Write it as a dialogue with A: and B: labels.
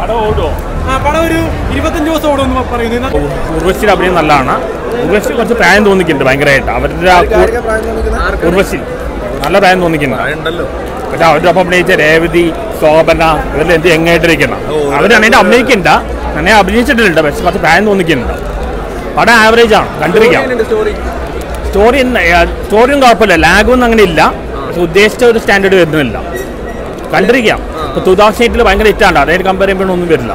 A: പടം ഓടുമോ
B: ആ പടം ഒരു ഇരുപത്തഞ്ച് ദിവസം ഓടുമെന്ന് പറയുന്നു. എന്നാൽ
A: ഉർവശിയുടെ അഭിനയം നല്ലതാണ്. ഉർവശി കുറച്ച് പ്രായം തോന്നിക്കുന്നുണ്ട് ഭയങ്കരമായിട്ട്. അവരുടെ ഉർവശി. നല്ല പ്രായം തോന്നിക്കുന്നുണ്ട്. പക്ഷെ അവരുടെ ഒപ്പം അഭിനയിച്ച രേവതി ശോഭന ഇവരുടെ എന്ത് എങ്ങായിട്ടിരിക്കണം അവരാണ് നന്നായിട്ട് അഭിനയിക്കണ്ട. നന്നായി അഭിനയിച്ചിട്ടുണ്ട് പക്ഷെ കുറച്ച് പ്രായം തോന്നിക്കുന്നുണ്ട്. പടം ആവറേജ് ആണ്. കണ്ടിരിക്കാം. സ്റ്റോറി സ്റ്റോറിയും കുഴപ്പമില്ല. ലാഗൊന്നും അങ്ങനെ ഇല്ല. പക്ഷെ ഉദ്ദേശിച്ച ഒരു സ്റ്റാൻഡേർഡ് വരുന്നില്ല കണ്ടിരിക്കാം. ഇപ്പൊ ടൂ തൗസൻഡ് എയ്റ്റിൽ ഭയങ്കര ഇറ്റാണ്ട് അതായത് കമ്പയർ ചെയ്യുമ്പോഴൊന്നും വരില്ല.